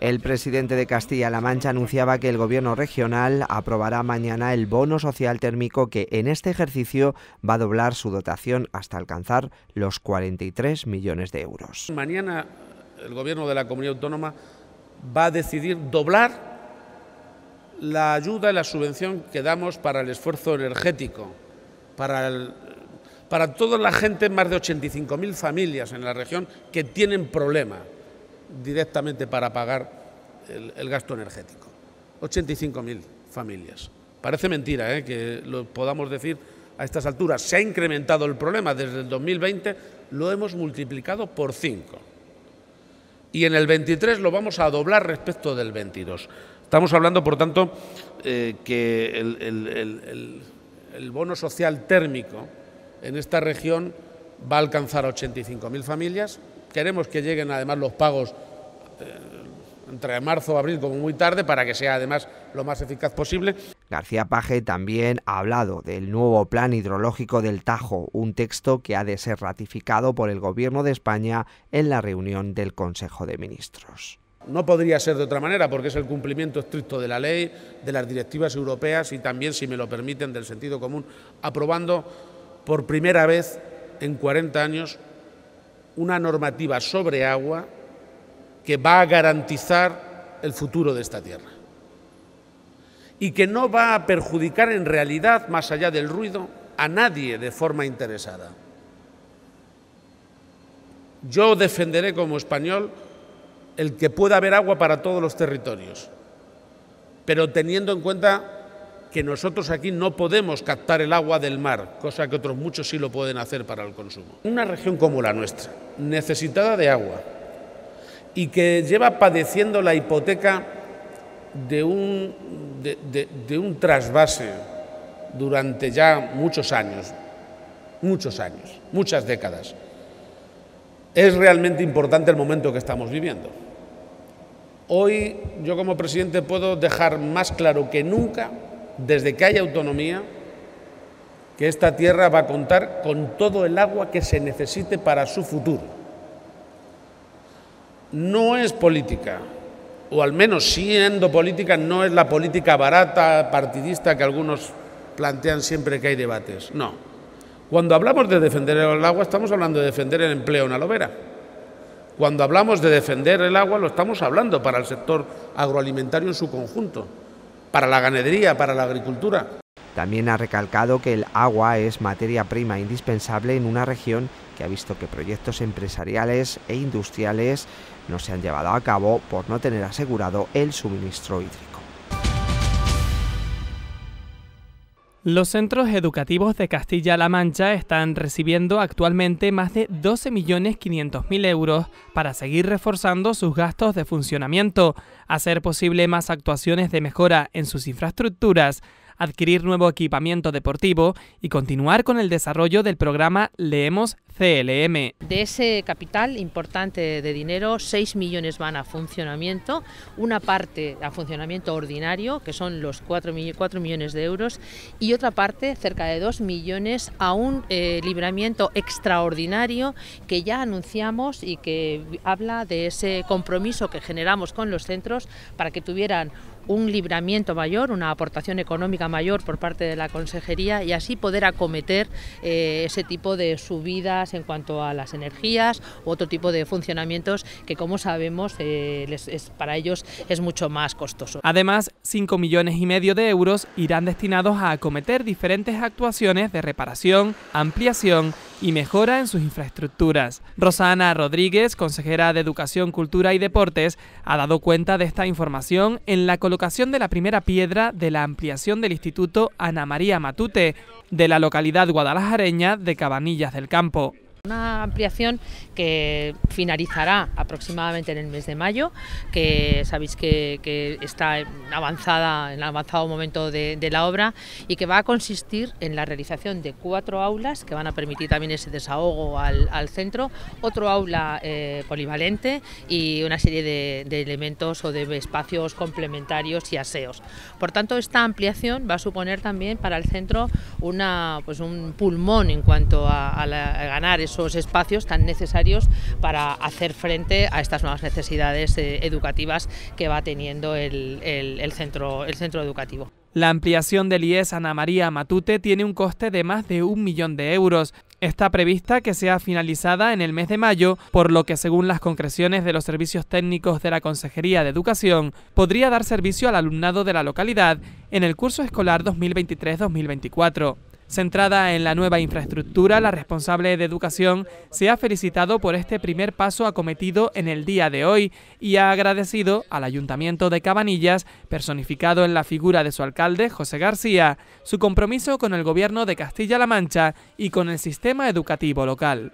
El presidente de Castilla-La Mancha anunciaba que el gobierno regional aprobará mañana el bono social térmico que en este ejercicio va a doblar su dotación hasta alcanzar los 43 millones de euros. Mañana el gobierno de la comunidad autónoma va a decidir doblar la ayuda y la subvención que damos para el esfuerzo energético, para, para toda la gente, más de 85.000 familias en la región que tienen problemas directamente para pagar el, gasto energético. 85.000 familias. Parece mentira ¿eh? que lo podamos decir a estas alturas. Se ha incrementado el problema desde el 2020, lo hemos multiplicado por 5. Y en el 23 lo vamos a doblar respecto del 22. Estamos hablando, por tanto, eh, que el, el, bono social térmico en esta región va a alcanzar a 85.000 familias, Queremos que lleguen además los pagos eh, entre marzo y abril como muy tarde para que sea además lo más eficaz posible. García Paje también ha hablado del nuevo plan hidrológico del Tajo, un texto que ha de ser ratificado por el Gobierno de España en la reunión del Consejo de Ministros. No podría ser de otra manera porque es el cumplimiento estricto de la ley, de las directivas europeas y también, si me lo permiten, del sentido común, aprobando por primera vez en 40 años una normativa sobre agua que va a garantizar el futuro de esta tierra y que no va a perjudicar en realidad, más allá del ruido, a nadie de forma interesada. Yo defenderé como español el que pueda haber agua para todos los territorios, pero teniendo en cuenta que nosotros aquí no podemos captar el agua del mar, cosa que otros muchos sí lo pueden hacer para el consumo. Una región como la nuestra, necesitada de agua y que lleva padeciendo la hipoteca de un, trasvase durante ya muchos años, muchos años, muchas décadas. Es realmente importante el momento que estamos viviendo. Hoy yo como presidente puedo dejar más claro que nunca desde que haya autonomía, que esta tierra va a contar con todo el agua que se necesite para su futuro. No es política, o al menos siendo política, no es la política barata, partidista que algunos plantean siempre que hay debates. No. Cuando hablamos de defender el agua, estamos hablando de defender el empleo en Alovera. Cuando hablamos de defender el agua, lo estamos hablando para el sector agroalimentario en su conjunto para la ganadería, para la agricultura. También ha recalcado que el agua es materia prima indispensable en una región que ha visto que proyectos empresariales e industriales no se han llevado a cabo por no tener asegurado el suministro hídrico. Los centros educativos de Castilla-La Mancha están recibiendo actualmente más de 12.500.000 euros para seguir reforzando sus gastos de funcionamiento, hacer posible más actuaciones de mejora en sus infraestructuras, adquirir nuevo equipamiento deportivo y continuar con el desarrollo del programa Leemos CLM. De ese capital importante de dinero, 6 millones van a funcionamiento, una parte a funcionamiento ordinario, que son los 4, millones de euros, y otra parte, cerca de 2 millones, a un eh, libramiento extraordinario que ya anunciamos y que habla de ese compromiso que generamos con los centros para que tuvieran un libramiento mayor, una aportación económica mayor por parte de la Consejería y así poder acometer eh, ese tipo de subidas en cuanto a las energías u otro tipo de funcionamientos que como sabemos eh, es, para ellos es mucho más costoso. Además, 5 millones y medio de euros irán destinados a acometer diferentes actuaciones de reparación, ampliación y mejora en sus infraestructuras. Rosana Rodríguez, consejera de Educación, Cultura y Deportes, ha dado cuenta de esta información en la colocación de la primera piedra de la ampliación del Instituto Ana María Matute de la localidad guadalajareña de Cabanillas del Campo. Una ampliación que finalizará aproximadamente en el mes de mayo, que sabéis que, está avanzada, en avanzado momento de, la obra y que va a consistir en la realización de cuatro aulas que van a permitir también ese desahogo al, centro, otro aula eh, polivalente y una serie de, elementos o de espacios complementarios y aseos. Por tanto, esta ampliación va a suponer también para el centro una, pues un pulmón en cuanto a, a ganar esos espacios tan necesarios para hacer frente a estas nuevas necesidades eh, educativas que va teniendo el, centro, el centro educativo. La ampliación del IES Ana María Matute tiene un coste de más de un millón de euros. Está prevista que sea finalizada en el mes de mayo, por lo que según las concreciones de los servicios técnicos de la Consejería de Educación, podría dar servicio al alumnado de la localidad en el curso escolar 2023-2024. Centrada en la nueva infraestructura, la responsable de educación se ha felicitado por este primer paso acometido en el día de hoy y ha agradecido al Ayuntamiento de Cabanillas, personificado en la figura de su alcalde, José García, su compromiso con el gobierno de Castilla-La Mancha y con el sistema educativo local.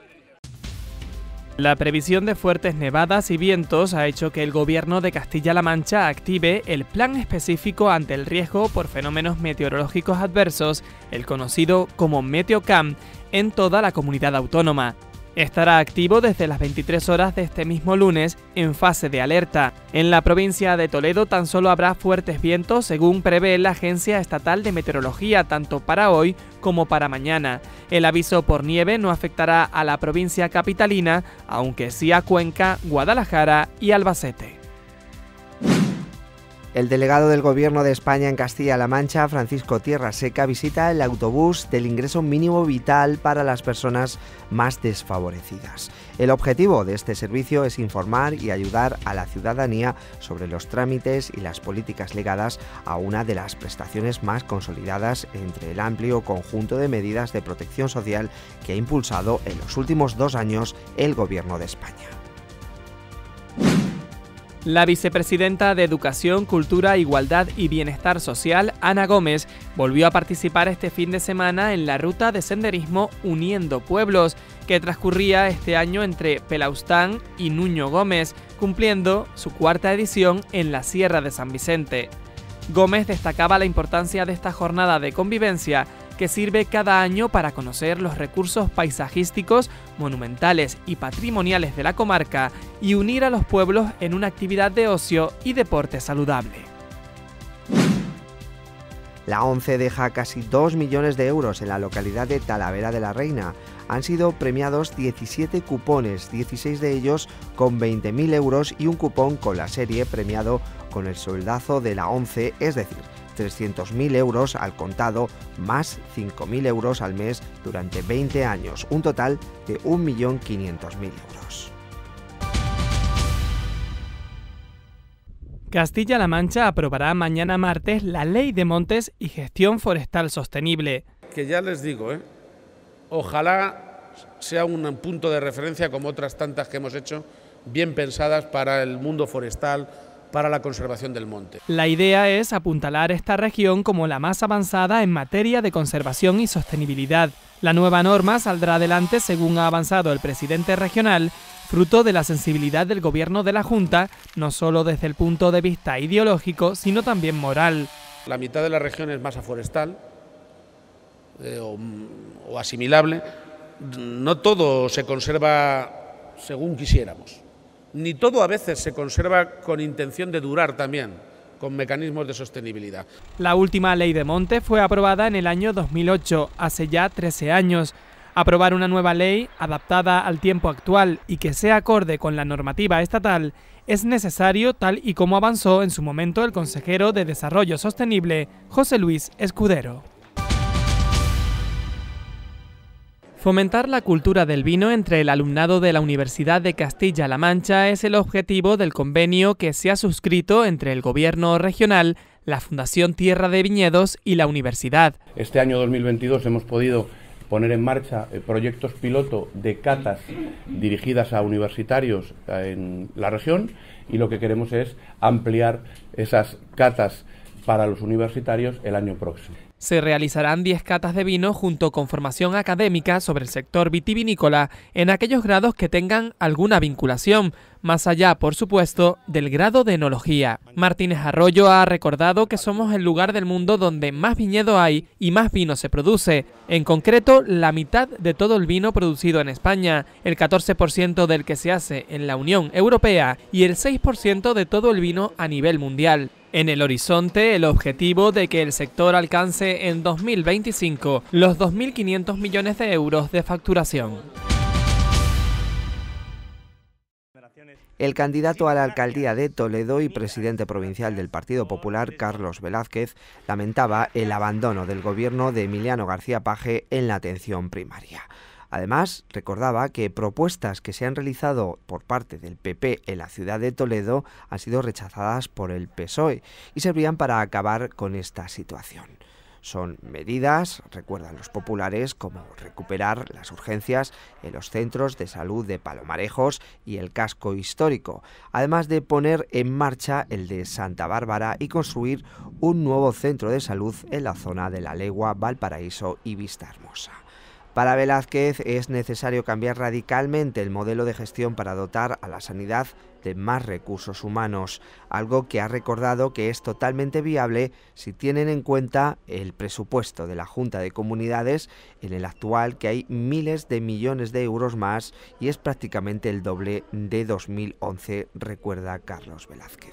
La previsión de fuertes nevadas y vientos ha hecho que el gobierno de Castilla-La Mancha active el plan específico ante el riesgo por fenómenos meteorológicos adversos, el conocido como Meteocam, en toda la comunidad autónoma estará activo desde las 23 horas de este mismo lunes en fase de alerta. En la provincia de Toledo tan solo habrá fuertes vientos según prevé la Agencia Estatal de Meteorología tanto para hoy como para mañana. El aviso por nieve no afectará a la provincia capitalina, aunque sí a Cuenca, Guadalajara y Albacete. El delegado del Gobierno de España en Castilla-La Mancha, Francisco Tierra Seca, visita el autobús del ingreso mínimo vital para las personas más desfavorecidas. El objetivo de este servicio es informar y ayudar a la ciudadanía sobre los trámites y las políticas ligadas a una de las prestaciones más consolidadas entre el amplio conjunto de medidas de protección social que ha impulsado en los últimos dos años el Gobierno de España. La vicepresidenta de Educación, Cultura, Igualdad y Bienestar Social, Ana Gómez, volvió a participar este fin de semana en la ruta de senderismo Uniendo Pueblos, que transcurría este año entre Pelaustán y Nuño Gómez, cumpliendo su cuarta edición en la Sierra de San Vicente. Gómez destacaba la importancia de esta jornada de convivencia que sirve cada año para conocer los recursos paisajísticos, monumentales y patrimoniales de la comarca y unir a los pueblos en una actividad de ocio y deporte saludable. La ONCE deja casi 2 millones de euros en la localidad de Talavera de la Reina. Han sido premiados 17 cupones, 16 de ellos con 20.000 euros y un cupón con la serie premiado con el soldazo de la ONCE, es decir, 300.000 euros al contado más 5.000 euros al mes durante 20 años, un total de 1.500.000 euros. Castilla-La Mancha aprobará mañana martes la Ley de Montes y Gestión Forestal Sostenible. Que ya les digo, ¿eh? ojalá sea un punto de referencia como otras tantas que hemos hecho, bien pensadas para el mundo forestal, para la conservación del monte. La idea es apuntalar esta región como la más avanzada en materia de conservación y sostenibilidad. La nueva norma saldrá adelante según ha avanzado el presidente regional, fruto de la sensibilidad del gobierno de la Junta, no solo desde el punto de vista ideológico, sino también moral. La mitad de la región es masa forestal eh, o asimilable. No todo se conserva según quisiéramos ni todo a veces se conserva con intención de durar también con mecanismos de sostenibilidad. La última ley de monte fue aprobada en el año 2008, hace ya 13 años. Aprobar una nueva ley adaptada al tiempo actual y que sea acorde con la normativa estatal es necesario tal y como avanzó en su momento el consejero de Desarrollo Sostenible, José Luis Escudero. Fomentar la cultura del vino entre el alumnado de la Universidad de Castilla-La Mancha es el objetivo del convenio que se ha suscrito entre el Gobierno regional, la Fundación Tierra de Viñedos y la universidad. Este año 2022 hemos podido poner en marcha eh, proyectos piloto de catas dirigidas a universitarios eh, en la región y lo que queremos es ampliar esas catas para los universitarios el año próximo. Se realizarán 10 catas de vino junto con formación académica sobre el sector vitivinícola en aquellos grados que tengan alguna vinculación, más allá, por supuesto, del grado de enología. Martínez Arroyo ha recordado que somos el lugar del mundo donde más viñedo hay y más vino se produce, en concreto la mitad de todo el vino producido en España, el 14% del que se hace en la Unión Europea y el 6% de todo el vino a nivel mundial. En el horizonte, el objetivo de que el sector alcance en 2025 los 2.500 millones de euros de facturación. El candidato a la alcaldía de Toledo y presidente provincial del Partido Popular, Carlos Velázquez, lamentaba el abandono del gobierno de Emiliano García Paje en la atención primaria. Además, recordaba que propuestas que se han realizado por parte del PP en la ciudad de Toledo han sido rechazadas por el PSOE y servían para acabar con esta situación. Son medidas, recuerdan los populares, como recuperar las urgencias en los centros de salud de Palomarejos y el casco histórico, además de poner en marcha el de Santa Bárbara y construir un nuevo centro de salud en la zona de la Legua, Valparaíso y Vista Hermosa. Para Velázquez es necesario cambiar radicalmente el modelo de gestión para dotar a la sanidad de más recursos humanos, algo que ha recordado que es totalmente viable si tienen en cuenta el presupuesto de la Junta de Comunidades, en el actual que hay miles de millones de euros más y es prácticamente el doble de 2011, recuerda Carlos Velázquez.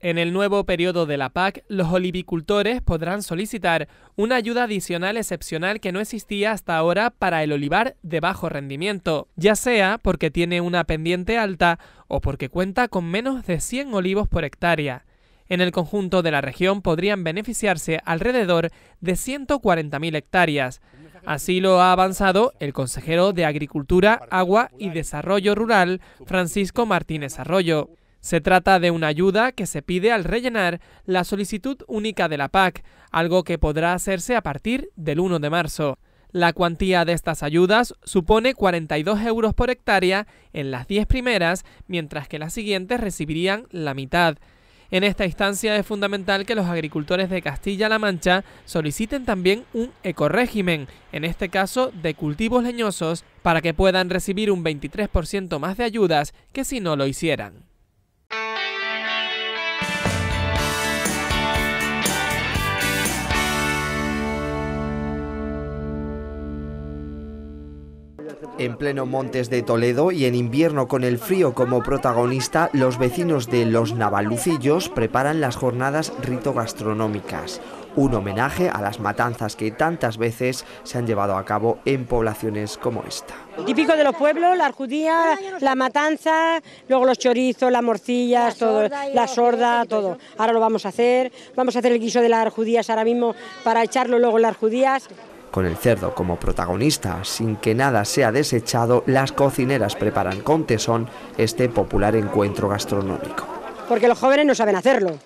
En el nuevo periodo de la PAC, los olivicultores podrán solicitar una ayuda adicional excepcional que no existía hasta ahora para el olivar de bajo rendimiento, ya sea porque tiene una pendiente alta o porque cuenta con menos de 100 olivos por hectárea. En el conjunto de la región podrían beneficiarse alrededor de 140.000 hectáreas. Así lo ha avanzado el consejero de Agricultura, Agua y Desarrollo Rural, Francisco Martínez Arroyo. Se trata de una ayuda que se pide al rellenar la solicitud única de la PAC, algo que podrá hacerse a partir del 1 de marzo. La cuantía de estas ayudas supone 42 euros por hectárea en las 10 primeras, mientras que las siguientes recibirían la mitad. En esta instancia es fundamental que los agricultores de Castilla-La Mancha soliciten también un ecorégimen, en este caso de cultivos leñosos, para que puedan recibir un 23% más de ayudas que si no lo hicieran. En pleno Montes de Toledo y en invierno con el frío como protagonista, los vecinos de Los Navalucillos preparan las jornadas rito gastronómicas, un homenaje a las matanzas que tantas veces se han llevado a cabo en poblaciones como esta. Típico de los pueblos, la judía, la matanza, luego los chorizos, las morcillas, todo, la sorda, todo. Ahora lo vamos a hacer, vamos a hacer el guiso de las judías ahora mismo para echarlo luego en las judías. Con el cerdo como protagonista, sin que nada sea desechado, las cocineras preparan con tesón este popular encuentro gastronómico. Porque los jóvenes no saben hacerlo.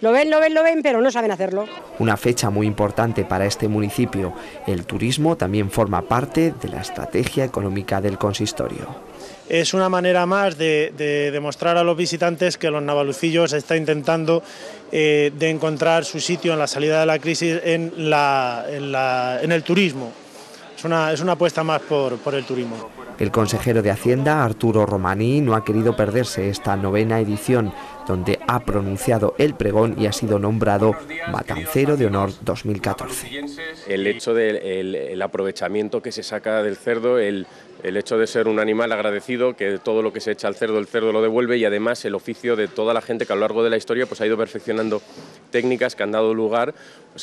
Lo ven, lo ven, lo ven, pero no saben hacerlo. Una fecha muy importante para este municipio. El turismo también forma parte de la estrategia económica del consistorio. Es una manera más de, demostrar a los visitantes que los Navalucillos está intentando eh, de encontrar su sitio en la salida de la crisis en, en, el turismo. Es una, es una apuesta más por, por el turismo. El consejero de Hacienda, Arturo Romaní, no ha querido perderse esta novena edición, donde ha pronunciado el pregón y ha sido nombrado Matancero de Honor 2014. El hecho del aprovechamiento que se saca del cerdo, el, el hecho de ser un animal agradecido, que todo lo que se echa al cerdo, el cerdo lo devuelve y además el oficio de toda la gente que a lo largo de la historia pues, ha ido perfeccionando técnicas que han dado lugar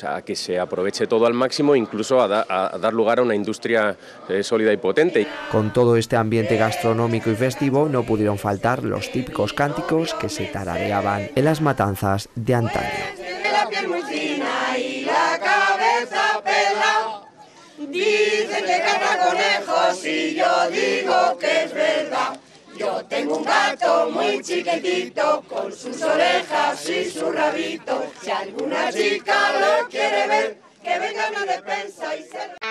a que se aproveche todo al máximo, incluso a, dar lugar a una industria eh, sólida y potente. Con todo este ambiente gastronómico y festivo no pudieron faltar los típicos cánticos que se tarareaban en las matanzas de antaño. Dicen que canta conejos y yo digo que es verdad. Yo tengo un gato muy chiquitito con sus orejas y su rabito. Si alguna chica lo quiere ver, que venga a una despensa y se